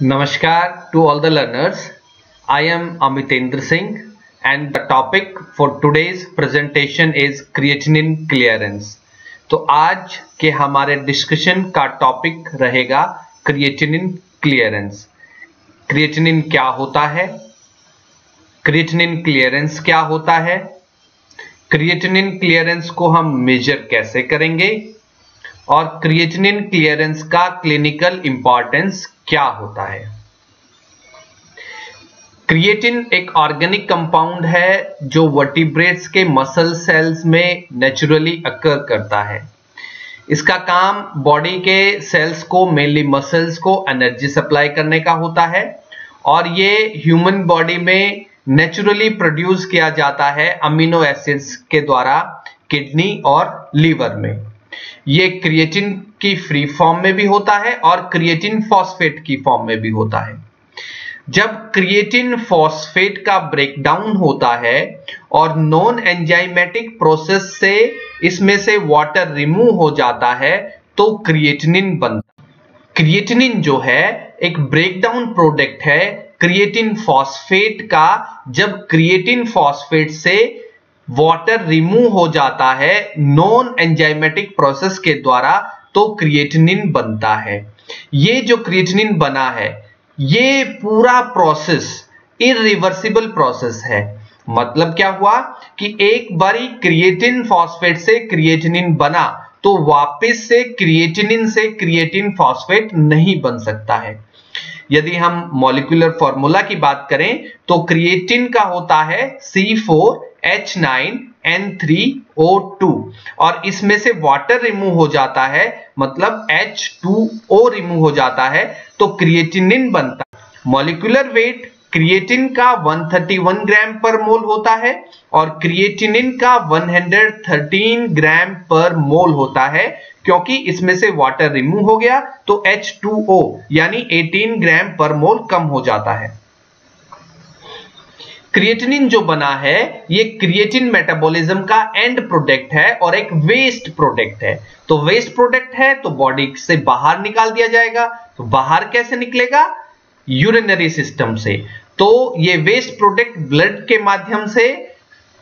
Namaskar to all the learners. I am Amitendra Singh and the topic for today's presentation is creatinine clearance. तो आज के हमारे discussion का topic रहेगा creatinine clearance creatinine क्या होता है क्रिएटिनिन क्लियरेंस क्या होता है क्रिएटिनिन क्लियरेंस को हम मेजर कैसे करेंगे और क्रिएटिनिन क्लियरेंस का क्लिनिकल इंपॉर्टेंस क्या होता है? क्रिएटिन एक ऑर्गेनिक कंपाउंड है जो वर्टिब्रेट्स के मसल सेल्स में नेचुरली अकर करता है। इसका काम बॉडी के सेल्स को मेनली मसल्स को एनर्जी सप्लाई करने का होता है और ये ह्यूमन बॉडी में नेचुरली प्रोड्यूस किया जाता है अमीनो एसिड्स के द्वारा किडनी और लीवर में। ये क्रिएटिन की फ्री फॉर्म में भी होता है और क्रिएटिन फॉस्फेट की फॉर्म में भी होता है। जब क्रिएटिन फॉस्फेट का ब्रेकडाउन होता है और नॉन एंजाइमेटिक प्रोसेस से इसमें से वाटर रिमूव हो जाता है तो क्रिएटिनिन बनता क्रिएटिनिन जो है, एक ब्रेकडाउन प्रोडक्ट है क्रिएटिन फॉस्फेट का। जब क्रिएटिन फॉस्फेट से वाटर रिमूव हो जाता है नॉन एंजाइमेटिक प्रोसेस के द्वारा तो क्रिएटिनिन बनता है। ये जो क्रिएटिनिन बना है, ये पूरा प्रोसेस इरिवर्सिबल प्रोसेस है। मतलब क्या हुआ कि एक बारी क्रिएटिन फॉस्फेट से क्रिएटिनिन बना तो वापस से क्रिएटिनिन से क्रिएटिन फॉस्फेट नहीं बन सकता है। यदि हम मॉलिक्यूलर फॉर्मूला की बात करें तो क्रिएटिन का होता है C4H9N3O2 और इसमें से वाटर रिमूव हो जाता है मतलब H2O रिमूव हो जाता है तो क्रिएटिनिन बनता है। मॉलिक्यूलर वेट क्रिएटिन का 131 ग्राम पर मोल होता है और क्रिएटिनिन का 113 ग्राम पर मोल होता है, क्योंकि इसमें से वाटर रिमूव हो गया तो H2O यानी 18 ग्राम पर मोल कम हो जाता है। क्रिएटिनिन जो बना है, ये क्रिएटिन मेटाबॉलिज्म का एंड प्रोडक्ट है और एक वेस्ट प्रोडक्ट है। तो वेस्ट प्रोडक्ट है तो बॉडी से बाहर निकाल दिया जाएगा। तो बाहर कैसे निकलेगा? यूरिनरी सिस्टम से। तो ये वेस्ट प्रोडक्ट ब्लड के माध्यम से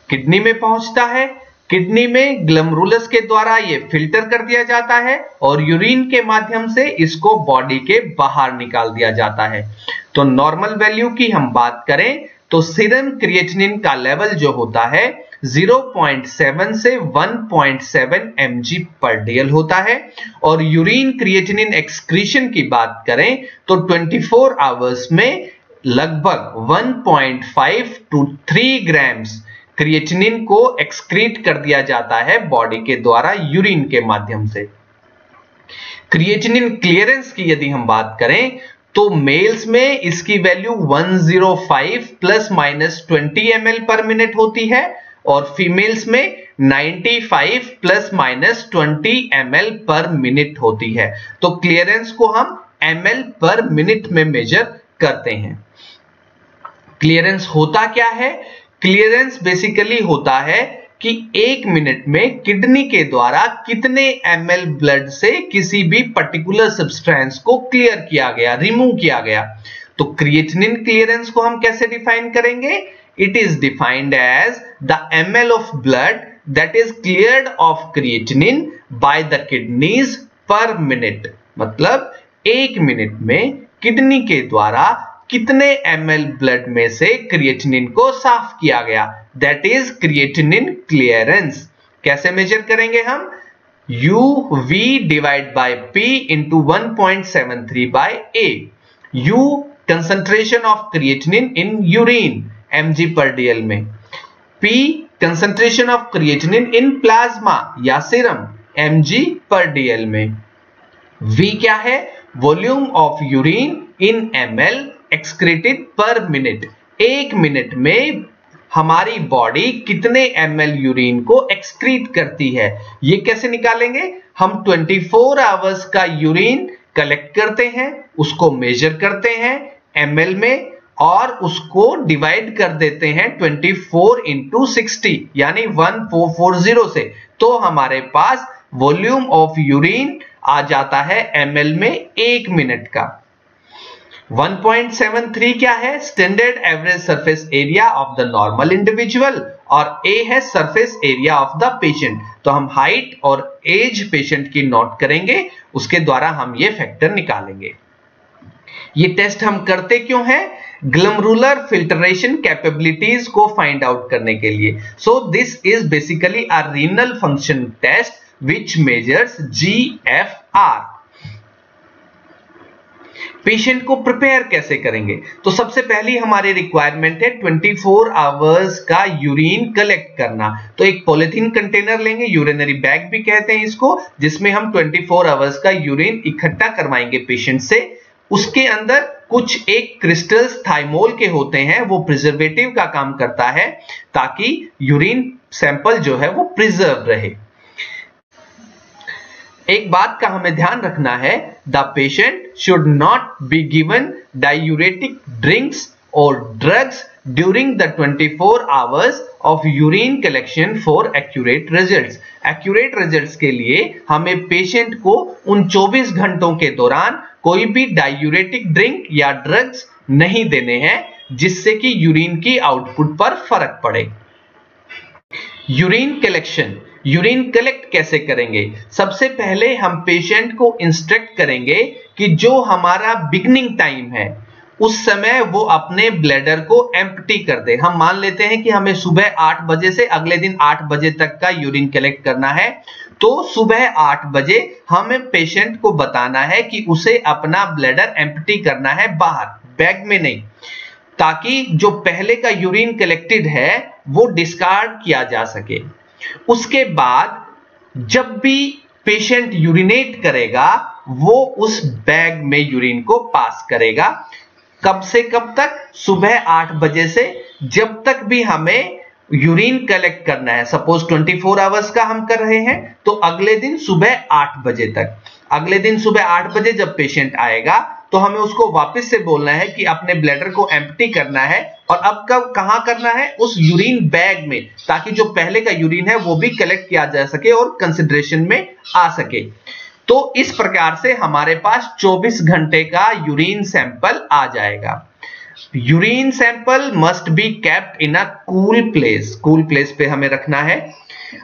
किडनी में पहुँचता है। किडनी में ग्लमरुलस के द्वारा ये फ़िल्टर कर दिया जाता है और यूरिन के माध्यम से इसको बॉडी के बाहर निकाल दिया जाता है। तो नॉर्मल वैल्यू की हम बात करें तो सीरम क्रिएटिनिन का लेवल जो होता है 0.7 से 1.7 mg पर डेल होता है। और यूरिन क्रिएटिनिन एक्सक्रीशन की बात करें तो 24 आवर्स में लगभग 1.5 टू 3 ग्राम्स क्रिएटिनिन को एक्सक्रीट कर दिया जाता है बॉडी के द्वारा यूरिन के माध्यम से। क्रिएटिनिन क्लियरेंस की यदि हम बात करें तो मेल्स में इसकी value 105 plus minus 20 M per minute होती है और फीमेल्स में 95 plus minus 20 M per minute होती है। तो क्लियरेंस को हम एमएल पर मिनट में मेजर करते हैं। क्लियरेंस होता क्या है? क्लियरेंस बेसिकली होता है कि एक मिनट में किडनी के द्वारा कितने एमएल ब्लड से किसी भी पर्टिकुलर सब्सटेंस को क्लियर किया गया रिमूव किया गया। तो क्रिएटिनिन क्लियरेंस को हम कैसे डिफाइन करेंगे? It is defined as the ML of blood that is cleared of creatinine by the kidneys per minute मतलब एक मिनट में किडनी के द्वारा कितने एम ब्लड में से क्रिएटिनिन को साफ़ किया गया। दैट इज़ क्रिएटिनिन क्लियरेंस कैसे मेजर करेंगे हम? U V divide by P into one point seven three by A U concentration of creatinine in urine M G per DL में. P concentration of creatinine in plasma या serum M G per DL में. V क्या है? Volume of urine in M L excreted per minute एक minute में हमारी body कितने M L urine को एक्सक्रीट करती है? ये कैसे निकालेंगे? हम 24 फोर आवर्स का यूरिन कलेक्ट करते हैं, उसको मेजर करते हैं एमएल में और उसको डिवाइड कर देते हैं 24 फोर इंटू सिक्सटी यानी 1440 से। तो हमारे पास वॉल्यूम ऑफ़ यूरिन आ जाता है एमएल में एक मिनट का। 1.73 क्या है? Standard average surface area of the normal individual और ए है surface area of the patient तो हम हाइट और एज पेशेंट की नोट करेंगे, उसके द्वारा हम ये फैक्टर निकालेंगे। ये टेस्ट हम करते क्यों हैं? ग्लमरूलर फिल्टरेशन कैपेबिलिटीज को फाइंड आउट करने के लिए। So this is basically a renal function test which measures G F R patient को प्रिपेयर कैसे करेंगे? तो सबसे पहली हमारी रिक्वायरमेंट है 24 फोर आवर्स का यूरिन कलेक्ट करना। तो एक पॉलिथीन कंटेनर लेंगे यूरिनरी बैग भी कहते हैं इसको, जिसमें हम 24 फोर आवर्स का यूरिन इकट्ठा करवाएँगे पेशेंट से। उसके अंदर कुछ एक क्रिस्टल्स थाइमोल के होते हैं, वो प्रिजर्वेटिव का काम करता है, ताकि यूरिन सैंपल जो है वो प्रिजर्व रहे। एक बात का हमें ध्यान रखना है the patient should not be given diuretic drinks और drugs during the 24 hours of urine collection for accurate results accurate results के लिए हमें पेशेंट को उन 24 घंटों के दौरान कोई भी डायूरेटिक ड्रिंक या ड्रग्स नहीं देने हैं, जिससे कि यूरिन की आउटपुट पर फ़र्क पड़े। यूरिन कलेक्शन यूरिन कलेक्ट कैसे करेंगे? सबसे पहले हम पेशेंट को इंस्ट्रक्ट करेंगे कि जो हमारा बिगनिंग टाइम है, उस समय वो अपने ब्लैडर को एम्प्टी कर दे। हम मान लेते हैं कि हमें सुबह आठ बजे से अगले दिन आठ बजे तक का यूरिन कलेक्ट करना है। तो सुबह आठ बजे हमें पेशेंट को बताना है कि उसे अपना ब्लैडर एम्प्टी करना है बाहर बैग में नहीं, ताकि जो पहले का यूरिन कलेक्टेड है, वो डिस्कार्ड किया जा सके। उसके बाद जब भी पेशेंट यूरिनेट करेगा, वो उस बैग में यूरिन को पास करेगा। कब से कब तक? सुबह आठ बजे से जब तक भी हमें यूरिन कलेक्ट करना है। सपोज़ 24 आवर्स का हम कर रहे हैं तो अगले दिन सुबह आठ बजे तक। अगले दिन सुबह आठ बजे जब पेशेंट आएगा तो हमें उसको वापस से बोलना है कि अपने ब्लैडर को एम्प्टी करना है और अब कब, कहाँ करना है? उस यूरिन बैग में, ताकि जो पहले का यूरिन है वो भी कलेक्ट किया जा सके और कंसिडरेशन में आ सके। तो इस प्रकार से हमारे पास 24 घंटे का यूरिन सैंपल आ जाएगा। Urine sample must be kept in a cool place cool place पे हमें रखना है।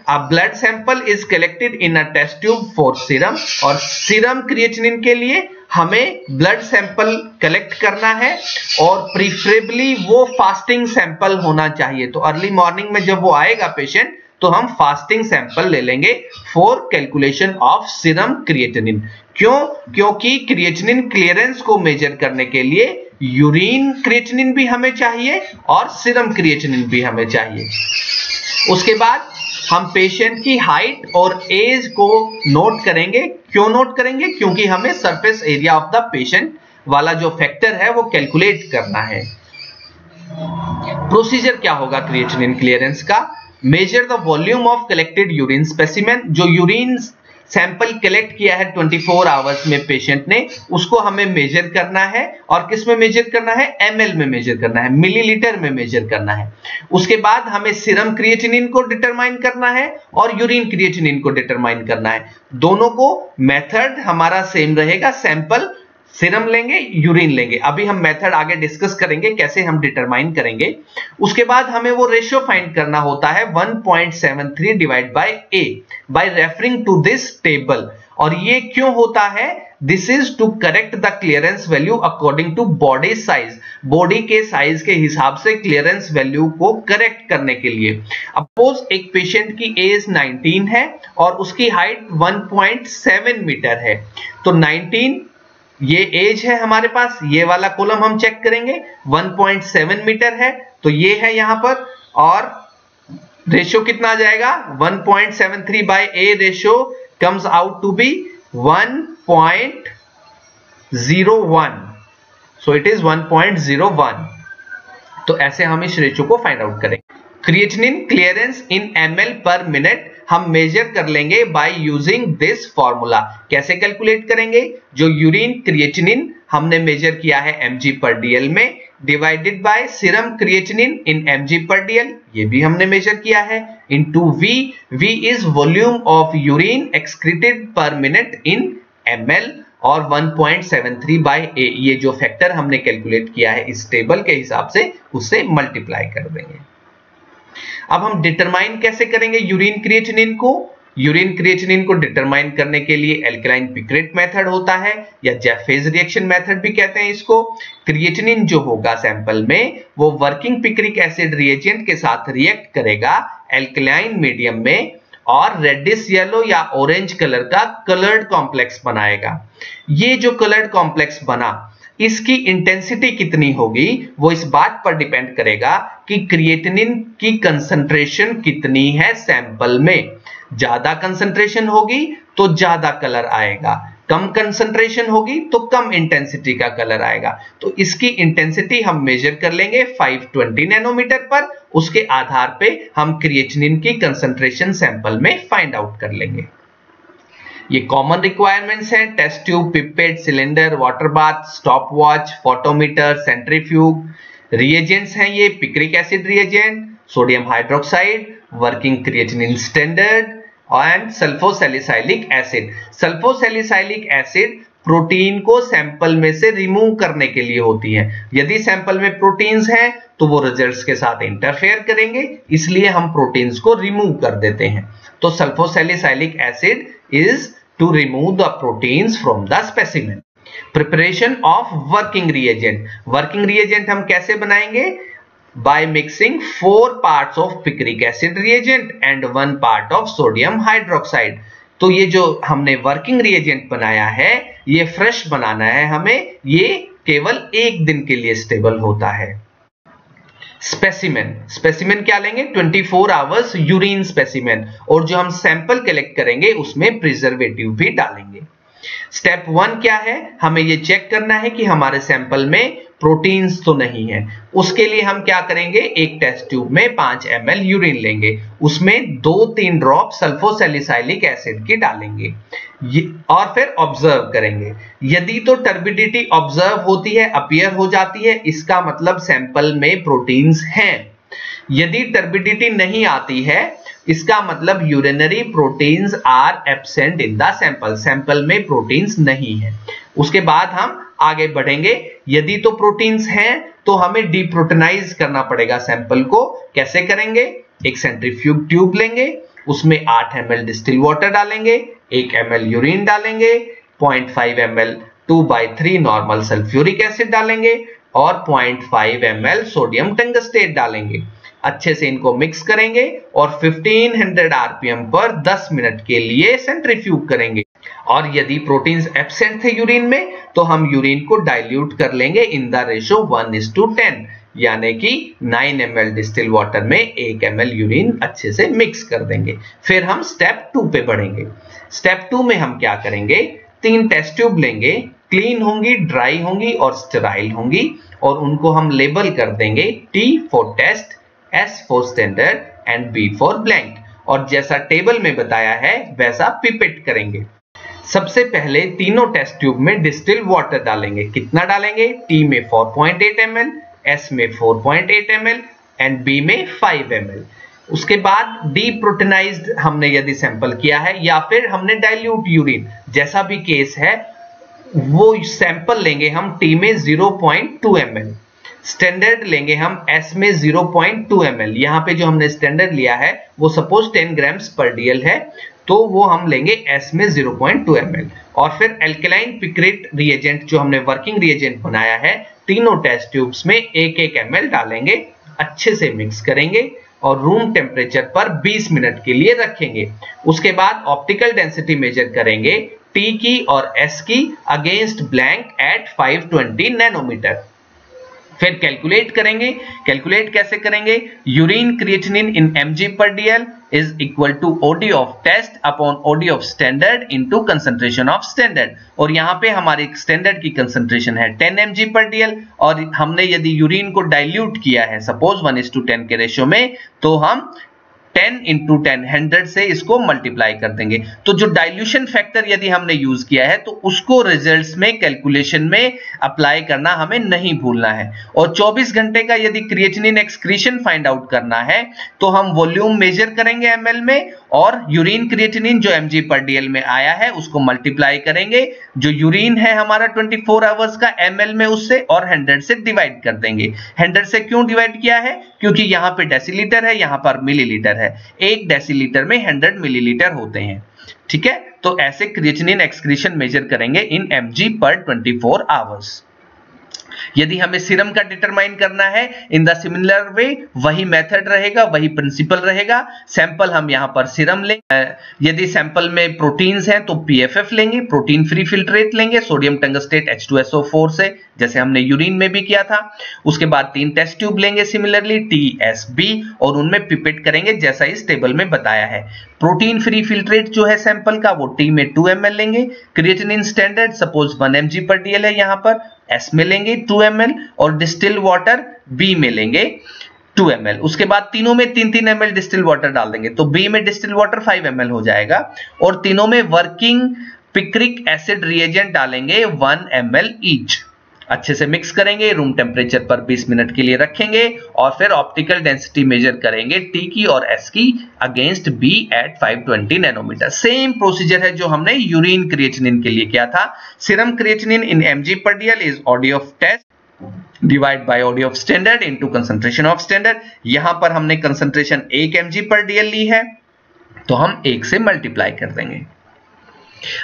A blood sample is collected in a test tube for serum और सीरम क्रिएटिनिन के लिए हमें ब्लड सैंपल कलेक्ट करना है और प्रीफरेबली वो फास्टिंग सैंपल होना चाहिए। तो अर्ली मॉर्निंग में जब वो आएगा पेशेंट तो हम फास्टिंग सैंपल ले लेंगे for calculation of serum creatinine क्यों? क्योंकि क्रिएटिनिन क्लियरेंस को मेजर करने के लिए यूरिन क्रिएटिनिन भी हमें चाहिए और सीरम क्रिएटिनिन भी हमें चाहिए। उसके बाद हम पेशेंट की हाइट और एज को नोट करेंगे। क्यों नोट करेंगे? क्योंकि हमें surface area of the patient वाला जो फैक्टर है, वो कैलकुलेट करना है। प्रोसीजर क्या होगा क्रिएटिनिन क्लियरेंस का? Measure the volume of collected urine specimen जो यूरिन सैंपल कलेक्ट किया है 24 फोर आवर्स में पेशेंट ने, उसको हमें मेजर करना है और किसमें मेजर करना है? एमएल में मेजर करना है, मिलीलीटर में मेजर करना है। उसके बाद हमें सिरम क्रिएटिनिन को डिटरमाइन करना है और यूरिन क्रिएटिनिन को डिटरमाइन करना है। दोनों को मेथड हमारा सेम रहेगा, सैंपल सीरम लेंगे, यूरिन लेंगे। अभी हम मेथड आगे डिस्कस करेंगे, कैसे हम डिटरमाइन करेंगे। उसके बाद हमें वो रेशियो फाइंड करना होता है 1.73 divide by A by referring to this table और ये क्यों होता है? This is to correct the clearance value according to body size body के साइज़ के हिसाब से क्लियरेंस वैल्यू को करेक्ट करने के लिए। अपोज एक पेशेंट की एज 19 है और उसकी हाइट 1.7 मीटर है। तो 19 ये एज है हमारे पास, ये वाला कॉलम हम चेक करेंगे 1.7 मीटर है तो ये है यहाँ पर, और रेशियो कितना आ जाएगा? 1.73 point seven three by A ratio comes out to be 1.01 so it is 1.01 तो ऐसे हम इस रेशियो को फाइंड आउट करेंगे। Creatinine clearance in ml per minute हम मेजर कर लेंगे बाय यूजिंग दिस फॉर्मूला कैसे कैलकुलेट करेंगे? जो यूरिन क्रिएटिनिन हमने मेजर किया है एमजी पर डीएल में divided by serum creatinine in mg per dL ये भी हमने मेजर किया है into V V is volume of urine excreted per minute in mL और 1.73 पॉइंट बाई ए ये जो फैक्टर हमने कैलकुलेट किया है इस टेबल के हिसाब से, उससे मल्टीप्लाई कर देंगे। अब हम डिटरमाइन कैसे करेंगे यूरिन क्रिएटिनिन को? यूरिन क्रिएटिनिन को डिटरमाइन करने के लिए एल्कलाइन पिक्रेट मेथड होता है, या जेफेज रिएक्शन मेथड भी कहते हैं इसको। क्रिएटिनिन जो होगा सैंपल में, वो वर्किंग पिक्रिक एसिड रिएजेंट के साथ रिएक्ट करेगा एल्कलाइन मीडियम में, और रेडिस येलो या ऑरेंज कलर का कलर्ड कॉम्प्लेक्स बनाएगा। ये जो कलर्ड कॉम्प्लेक्स बना इसकी इंटेंसिटी कितनी होगी, वो इस बात पर डिपेंड करेगा कि क्रिएटिनिन की कंसंट्रेशन कितनी है सैंपल में। ज़्यादा कंसंट्रेशन होगी तो ज़्यादा कलर आएगा। कम कंसंट्रेशन होगी तो कम इंटेंसिटी का कलर आएगा। तो इसकी इंटेंसिटी हम मेजर कर लेंगे 520 नैनोमीटर पर। उसके आधार पे हम क्रिएटिनिन की कंसंट्रेशन सैंपल में फाइंड आउट कर लेंगे। ये कॉमन रिक्वायरमेंट्स हैं test tube pipette cylinder water bath stopwatch photometer centrifuge reagents हैं ये picric acid reagent sodium hydroxide working creatinine standard and sulfosalicylic acid sulfosalicylic acid protein को sample में से रिमूव करने के लिए होती है। यदि सैंपल में प्रोटीन्स हैं तो वो रिजल्ट्स के साथ इंटरफेयर करेंगे, इसलिए हम प्रोटीन्स को रिमूव कर देते हैं। तो sulfosalicylic acid is to remove the proteins from the specimen preparation of working reagent working reagent हम कैसे बनाएँगे? By mixing four parts of picric acid reagent and one part of sodium hydroxide. तो ये जो हमने वर्किंग रिएजेंट बनाया है, ये फ्रेश बनाना है हमें, ये केवल एक दिन के लिए स्टेबल होता है। स्पेसिमेन। स्पेसिमेन क्या लेंगे? 24 फोर आवर्स यूरिन स्पेसिमेन। और जो हम सैंपल कलेक्ट करेंगे, उसमें प्रिजर्वेटिव भी डालेंगे। स्टेप वन क्या है? हमें ये चेक करना है कि हमारे सैंपल में प्रोटीन्स तो नहीं है। उसके लिए हम क्या करेंगे? एक टेस्ट ट्यूब में 5 एम यूरिन लेंगे। उसमें दो तीन ड्रॉप सल्फोसेलिसाइलिक एसिड की डालेंगे। और फिर ऑब्ज़र्व करेंगे। यदि तो टर्बिडिटी ऑब्ज़र्व होती है, अपियर हो जाती है, इसका मतलब सैंपल में प्रोटीन्स हैं। यदि टर्बिडिटी नहीं आती है, इसका मतलब urinary proteins are absent in the sample. Sample में प्रोटीन्स नहीं है। उसके बाद हम आगे बढ़ेंगे। यदि तो प्रोटीन्स हैं तो हमें डीप्रोटेनाइज करना पड़ेगा सैंपल को। कैसे करेंगे? एक सेंट्रीफ्यूग ट्यूब लेंगे, उसमें 8 एम एल डिस्टिल वाटर डालेंगे 1 एम एल यूरिन डालेंगे 0.5 five M L two by three normal sulphuric acid डालेंगे और 0.5 five M L sodium tungstate डालेंगे। अच्छे से इनको मिक्स करेंगे और 1500 आरपीएम पर 10 मिनट के लिए सेंट्रीफ्यूग करेंगे। और यदि प्रोटीन्स एबसेंट थे यूरिन में तो हम यूरिन को डाइल्यूट कर लेंगे in the ratio one is to ten यानी कि 9 एम एल डिस्टिल वाटर में एक एम एल यूरिन अच्छे से मिक्स कर देंगे। फिर हम स्टेप टू पे बढ़ेंगे। स्टेप टू में हम क्या करेंगे? तीन टेस्ट ट्यूब लेंगे क्लीन होंगी ड्राई होंगी और स्टेराइल होंगी, और उनको हम लेबल कर देंगे T for test S for standard and B for blank और जैसा टेबल में बताया है, वैसा पिपेट करेंगे। सबसे पहले तीनों टेस्ट ट्यूब में डिस्टिल वाटर डालेंगे। कितना डालेंगे? टी में 4.8 पॉइंट एस में 4.8 एंड बी में 5 एम उसके बाद डीप्रोटेनाइज्ड हमने यदि सैंपल किया है या फिर हमने डाइल्यूट यूरिन जैसा भी केस है, वो सैंपल लेंगे हम टी में 0.2 ml स्टैंडर्ड लेंगे हम एस में 0.2 पॉइंट टू यहाँ पे जो हमने स्टैंडर्ड लिया है, वो सपोज़ 10 ग्राम्स पर डीएल है। तो वो हम लेंगे एस में 0.2 पॉइंट और फिर एल्केलाइन पिक्रेट रिएजेंट जो हमने वर्किंग रिएजेंट बनाया है, तीनों टेस्ट ट्यूब्स में एक एक एम डालेंगे, अच्छे से मिक्स करेंगे और रूम टेम्परेचर पर 20 मिनट के लिए रखेंगे। उसके बाद ऑप्टिकल डेंसिटी मेजर करेंगे टी की और एस की अगेंस्ट ब्लैंक एट 520 नैनोमीटर फिर कैलकुलेट करेंगे। कैलकुलेट कैसे करेंगे? Urine creatinine in mg per dl is equal to OD of test upon OD of standard into concentration of standard और यहाँ पे हमारे स्टैंडर्ड की कंसंट्रेशन है। 10 mg पर डीएल और हमने यदि यूरिन को डाइल्यूट किया है सपोज़ 1 इज़ टू टेन के रेशियो में तो हम 10 इंटू टेन हंड्रेड से इसको मल्टीप्लाई कर देंगे। तो जो डाइल्यूशन फैक्टर यदि हमने यूज़ किया है तो उसको रिजल्ट्स में कैलकुलेशन में अप्लाई करना हमें नहीं भूलना है। और 24 घंटे का यदि क्रिएटिनिन एक्सक्रीशन फाइंड आउट करना है तो हम वॉल्यूम मेजर करेंगे एमएल में, और यूरिन क्रिएटिनिन जो एमजी पर डीएल में आया है, उसको मल्टीप्लाई करेंगे। जो यूरिन है हमारा 24 आवर्स का एमएल में उससे, और 100 से डिवाइड कर देंगे। 100 से क्यों डिवाइड किया है? क्योंकि यहाँ पे डेसीलीटर है, यहाँ पर मिलीलीटर है। एक डेसीलीटर में 100 मिलीलीटर होते हैं। ठीक है? तो ऐसे क्रिएटिनिन एक्सक्रीशन मेजर करेंगे इन एमजी पर 24 आवर्स यदि हमें सीरम का डिटरमाइन करना है इन द सिमिलर वे वही मेथड रहेगा, वही प्रिंसिपल रहेगा। सैंपल हम यहाँ पर सीरम लेंगे यदि सैंपल में प्रोटीन्स हैं तो पीएफएफ लेंगे प्रोटीन फ्री फिल्ट्रेट लेंगे सोडियम टंगस्टेट H2SO4 से, जैसे हमने यूरिन में भी किया था। उसके बाद तीन टेस्ट ट्यूब लेंगे सिमिलरली टीएसबी और उनमें पिपेट करेंगे, जैसा इस टेबल में बताया है। प्रोटीन फ्री फिल्ट्रेट जो है सैंपल का, वो टी में 2 ml लेंगे। Creatinine standard suppose 1 mg per dl है यहाँ पर एस में लेंगे 2 ml और डिस्टिल वाटर बी में लेंगे 2 ml उसके बाद तीनों में तीन तीन ml डिस्टिल वाटर डाल देंगे तो बी में डिस्टिल वाटर 5 ml हो जाएगा और तीनों में वर्किंग पिक्रिक एसिड रिएजेंट डालेंगे 1 ml ईच अच्छे से मिक्स करेंगे रूम टेम्परेचर पर 20 मिनट के लिए रखेंगे और फिर ऑप्टिकल डेंसिटी मेजर करेंगे टी की और एस की against B at 520 nanometre same procedure है जो हमने यूरिन क्रिएटिनिन के लिए किया था। Serum creatinine in mg per dl is OD test divide by OD of standard into concentration of standard यहाँ पर हमने कंसंट्रेशन एक एमजी पर डीएल ली है तो हम एक से मल्टीप्लाई कर देंगे।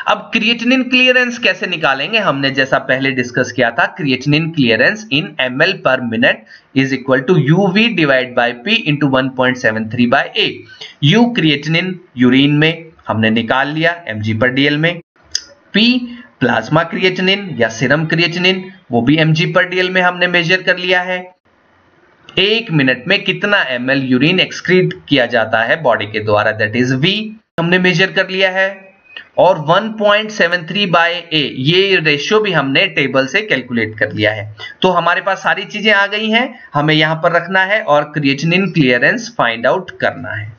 अब क्रिएटिनिन क्लियरेंस कैसे निकालेंगे? हमने जैसा पहले डिस्कस किया था creatinine clearance in M L per minute is equal to U V divide by P into one point seven three by A U creatinine urine में हमने निकाल लिया एम जी पर डीएल में। पी प्लाज्मा क्रिएटिनिन या serum creatinine वो भी M G per DL में हमने मेजर कर लिया है। एक मिनट में कितना एम एल यूरिन एक्सक्रीट किया जाता है बॉडी के द्वारा? दैट इज़ वी हमने मेजर कर लिया है। और 1.73 बाय ए ये रेशियो भी हमने टेबल से कैलकुलेट कर लिया है। तो हमारे पास सारी चीज़ें आ गई हैं, हमें यहाँ पर रखना है और क्रिएटिनिन क्लियरेंस फाइंड आउट करना है।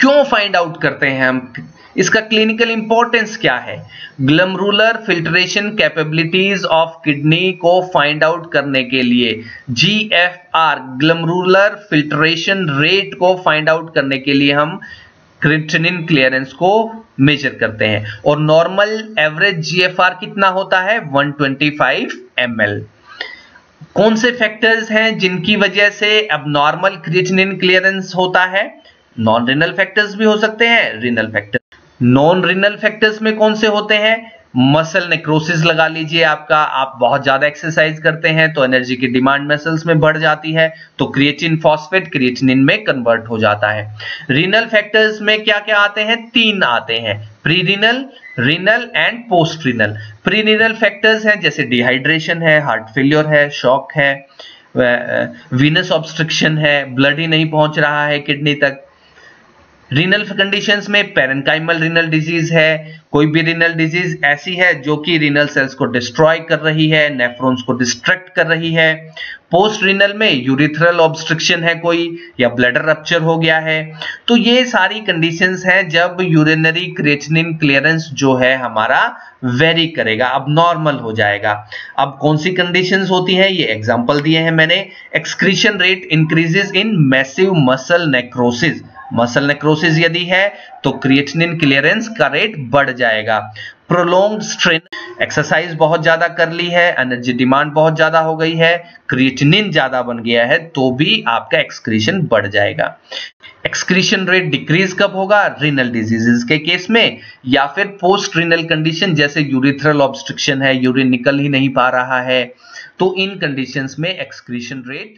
क्यों फाइंड आउट करते हैं हम? इसका क्लिनिकल इंपॉर्टेंस क्या है? Glomerular filtration capabilities of kidney को फाइंड आउट करने के लिए जीएफआर ग्लमरूलर फिल्ट्रेशन रेट को फाइंड आउट करने के लिए हम क्रिप्टनिन क्लियरेंस को मेजर करते हैं। और नॉर्मल एवरेज जीएफआर कितना होता है? 125 ml कौन से फैक्टर्स हैं जिनकी वजह से अब नॉर्मल क्रिएटिनिन क्लियरेंस होता है? नॉन रिनल फैक्टर्स भी हो सकते हैं renal factor non renal factors में कौन से होते हैं? मसल नेक्रोसिस लगा लीजिए आपका। आप बहुत ज़्यादा एक्सरसाइज करते हैं तो एनर्जी की डिमांड मसल्स में बढ़ जाती है तो क्रिएटिन फॉस्फेट क्रिएटिनिन में कन्वर्ट हो जाता है। रीनल फैक्टर्स में क्या क्या आते हैं? तीन आते हैं। Pre renal and post renal pre renal factors हैं, जैसे डिहाइड्रेशन है हार्ट फेलियर है शॉक है वीनस ऑब्स्ट्रक्शन है ब्लड ही नहीं पहुँच रहा है किडनी तक। रीनल कंडीशंस में पेरेंकाइमल रीनल डिज़ीज़ है कोई भी रिनल डिज़ीज़ ऐसी है जो कि रिनल सेल्स को डिस्ट्रॉय कर रही है नेफ्रॉन्स को डिस्ट्रैक्ट कर रही है। पोस्ट रिनल में यूरिथ्रल ऑब्स्ट्रक्शन है कोई, या ब्लडर रप्चर हो गया है। तो ये सारी कंडीशंस हैं जब यूरिनरी क्रिएटिनिन क्लियरेंस जो है हमारा वेरी करेगा अब नॉर्मल हो जाएगा। अब कौन सी कंडीशंस होती हैं? ये एग्जांपल दिए हैं मैंने। Excretion rate increases in massive muscle necrosis muscle necrosis यदि है तो क्रिएटिनिन क्लियरेंस का रेट बढ़ जाएगा। प्रोलोंग स्ट्रेन एक्सरसाइज बहुत ज़्यादा कर ली है एनर्जी डिमांड बहुत ज़्यादा हो गई है क्रिएटिनिन ज़्यादा बन गया है तो भी आपका एक्सक्रीशन बढ़ जाएगा। एक्सक्रीशन रेट डिक्रीज कब होगा? रिनल डिजीजेस के केस में, या फिर पोस्ट रिनल कंडीशन जैसे यूरिथ्रल ऑब्स्ट्रक्शन है यूरिन निकल ही नहीं पा रहा है तो इन कंडीशंस में एक्सक्रीशन रेट